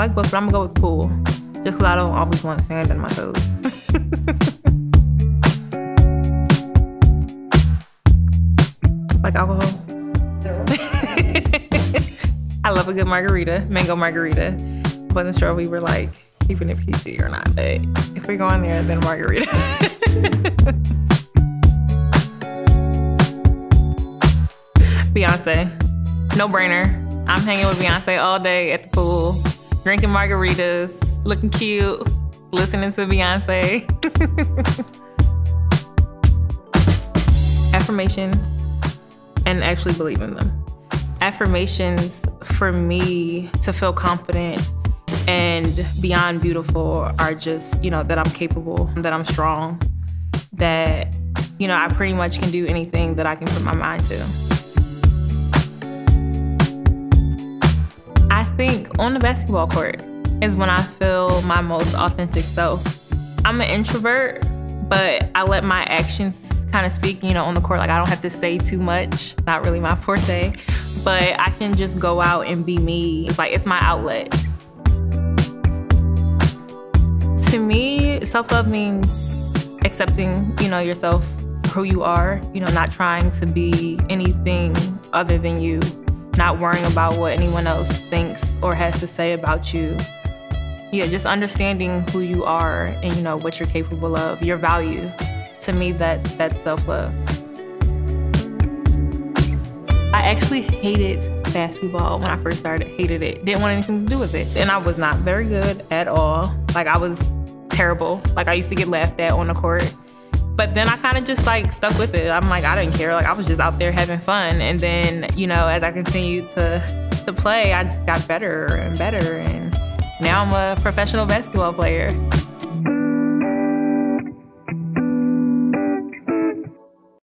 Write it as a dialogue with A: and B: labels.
A: like both, but I'm gonna go with pool. Just because I don't always want sand in my toes. like alcohol. I love a good margarita, mango margarita. Wasn't sure we were like keeping it PG or not, but if we're going there, then margarita. Beyonce, no brainer. I'm hanging with Beyonce all day at the pool, drinking margaritas, looking cute, listening to Beyonce. Affirmation and actually believe in them. Affirmations for me to feel confident and beyond beautiful are just, you know, that I'm capable, that I'm strong, that, you know, I pretty much can do anything that I can put my mind to. On the basketball court is when I feel my most authentic self. I'm an introvert, but I let my actions kind of speak, you know, on the court. Like I don't have to say too much, not really my forte, but I can just go out and be me. It's like, it's my outlet. To me, self-love means accepting, you know, yourself, who you are, you know, not trying to be anything other than you, not worrying about what anyone else thinks or has to say about you. Yeah, just understanding who you are and, you know, what you're capable of, your value. To me, that's, that's self-love. I actually hated basketball when I first started, hated it. Didn't want anything to do with it. And I was not very good at all. Like I was terrible. Like I used to get laughed at on the court. But then I kind of just like stuck with it. I'm like, I didn't care. Like I was just out there having fun. And then, you know, as I continued to, to play, I just got better and better. And now I'm a professional basketball player.